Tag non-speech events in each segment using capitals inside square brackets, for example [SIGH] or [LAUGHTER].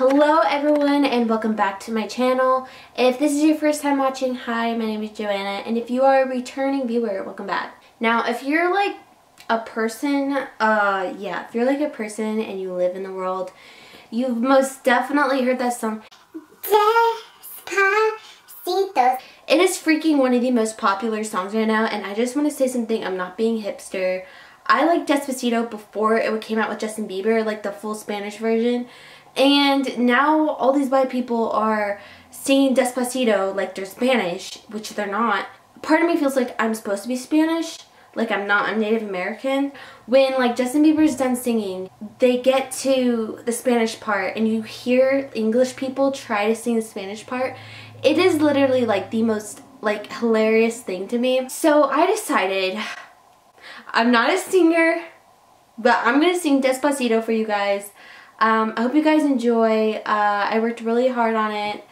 Hello everyone and welcome back to my channel. If this is your first time watching, hi, my name is Joanna and if you are a returning viewer, welcome back. Now if you're like a person, uh yeah, if you're like a person and you live in the world, you've most definitely heard that song. Despacito. It is freaking one of the most popular songs right now and I just want to say something, I'm not being hipster. I liked Despacito before it came out with Justin Bieber, like the full Spanish version. And now all these white people are singing Despacito like they're Spanish, which they're not. Part of me feels like I'm supposed to be Spanish, like I'm not, I'm Native American. When like Justin Bieber's done singing, they get to the Spanish part and you hear English people try to sing the Spanish part. It is literally like the most like hilarious thing to me. So I decided, I'm not a singer, but I'm gonna sing Despacito for you guys. Um, I hope you guys enjoy. Uh, I worked really hard on it.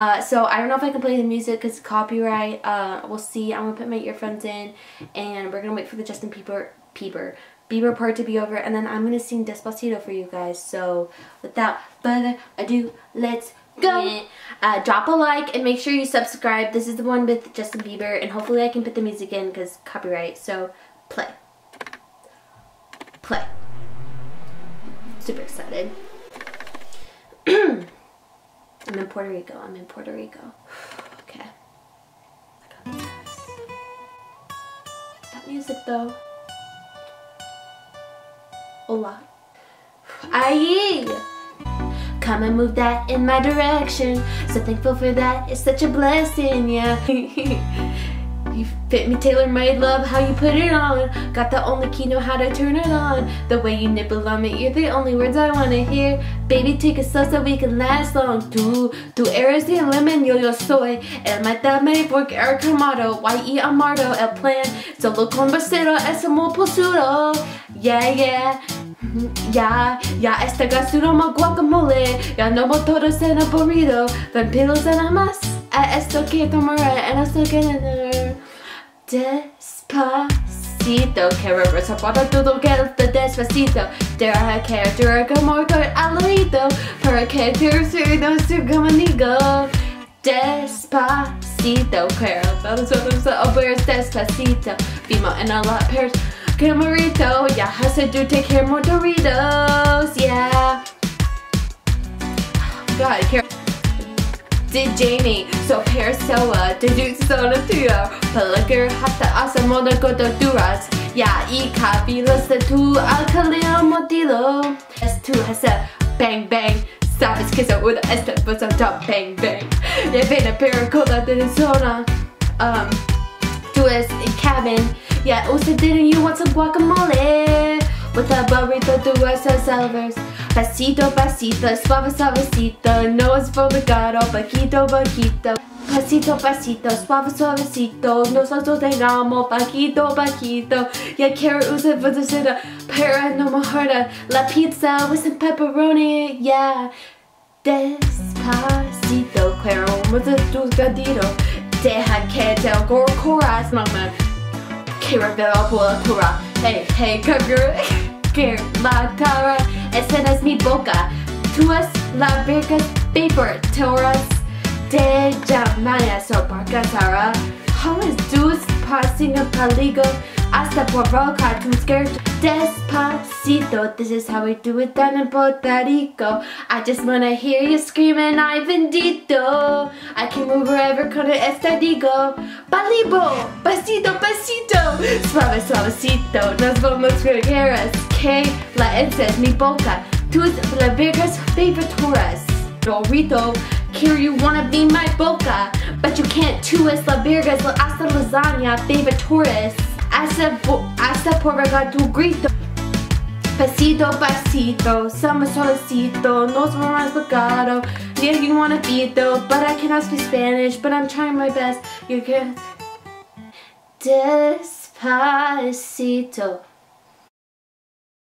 Uh, so I don't know if I can play the music because copyright. Uh, we'll see. I'm going to put my earphones in and we're going to wait for the Justin Bieber, Bieber, Bieber part to be over and then I'm going to sing Despacito for you guys. So without further ado, let's go. Uh, drop a like and make sure you subscribe. This is the one with Justin Bieber and hopefully I can put the music in because copyright. So play. Super excited. [CLEARS THROAT] I'm in Puerto Rico. I'm in Puerto Rico. [SIGHS] okay. That music though. Hola. Aye. Come and move that in my direction. So thankful for that. It's such a blessing, yeah. [LAUGHS] Fit me tailor-made, love how you put it on. Got the only key, know how to turn it on. The way you nibble on me, you're the only words I wanna hear. Baby, take it slow so we can last long. Tú, tú eres el lemon, yo yo soy. El matame porque el camado Y amado el plan. Solo con es muy posuro Yeah, yeah. Mm-hmm, ya, ya está gasturo más guacamole. Ya no todos en el burrito. Vampiros nada más A eh, esto que tomaré En esto que Despacito. Quiero reservar todo que está despacito. Deja que dure como al oído Para que tu no sea como amigo Despacito. Quiero todos los hombres despacito. Vimos en la pers Camarito Yeah, has do take care more Doritos. Yeah. God, care did Jamie so Persoa deduce solo tuyo Palagar hasta asa moda duras Ya y cabilas de tu alcalino modelo Es tu hasa bang bang. Sabes que se uda esta voz top bang bang. Ya a pericola de zona Um, tú es cabin. Yeah, also didn't you want some guacamole? With a burrito tú es salvers Pasito, pasito, suave, suavecito. No es fumigado, oh, paquito, paquito Pasito, pasito, suave, suavecito. Nosotros tengamos paquito, paquito Ya quiero usar fotocita Para no mejora La pizza with some pepperoni, yeah. Despacito, quiero mucho tus Deja que te corcoras, mamá. Quiero ver a la Hey, hey, girl que la cara esa es mi boca. Tú es la verga paper toras de llamada soporca Sara. How is dus passing hasta provoca tu skirt despacito. This is how we do it down in Puerto Rico. I just wanna hear you screaming, ay bendito. I can move wherever con esta digo. Balibo, pasito, pasito. Suave, suavecito. Nos vamos vergueras. Que la es mi boca. Tus la vergas favoritoras. Dorito. Here you wanna be my boca, but you can't. Tú es la vergas, la hasta lasagna, favoritoras. Hasta, hasta por tu grito. Pasito, pasito, summer solacito, nos vamos pegado. Yeah, you wanna be though, but I cannot speak Spanish, but I'm trying my best. You can. Despacito.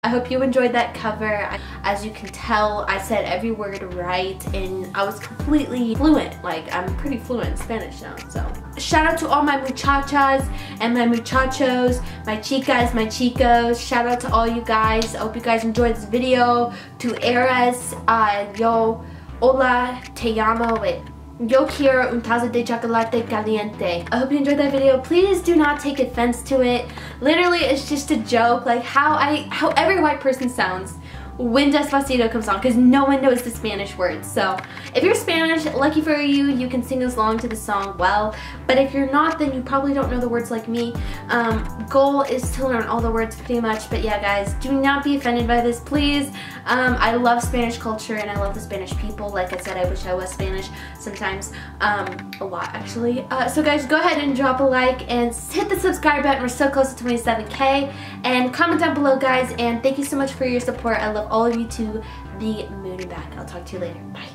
I hope you enjoyed that cover. As you can tell, I said every word right and I was completely fluent. Like, I'm pretty fluent in Spanish now, so. Shout out to all my muchachas and my muchachos, my chicas, my chicos. Shout out to all you guys. I hope you guys enjoyed this video. To Eras, uh, yo, hola, te llamo, wait. Yo quiero un taza de chocolate caliente. I hope you enjoyed that video. Please do not take offense to it. Literally, it's just a joke. Like how I, how every white person sounds when Despacito comes on because no one knows the Spanish words. So if you're Spanish, lucky for you, you can sing this along to the song well. But if you're not, then you probably don't know the words like me. Um, goal is to learn all the words pretty much. But yeah, guys, do not be offended by this, please. Um, I love Spanish culture and I love the Spanish people. Like I said, I wish I was Spanish sometimes. Um, a lot, actually. Uh, so guys, go ahead and drop a like and hit the subscribe button. We're so close to 27k. And comment down below, guys. And thank you so much for your support. I all of you to the moon and back. I'll talk to you later. Bye.